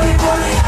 body, body.